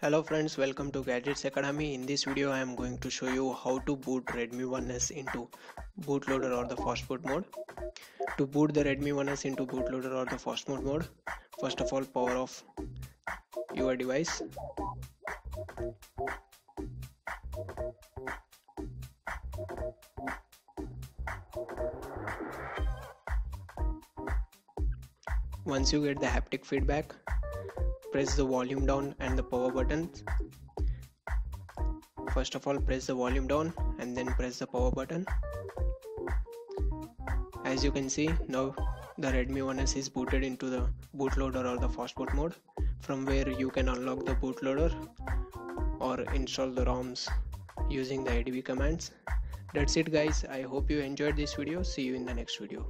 Hello friends, welcome to Gadgets Academy. In this video I am going to show you how to boot Redmi 1S into bootloader or the fastboot mode. To boot the Redmi 1S into bootloader or the fastboot mode, first of all power off your device. Once you get the haptic feedback, press the volume down and the power buttons first of all press the volume down and then press the power button. As you can see now the Redmi 1S is booted into the bootloader or the fastboot mode from where you can unlock the bootloader or install the ROMs using the ADB commands. That's it guys. I hope you enjoyed this video. See you in the next video.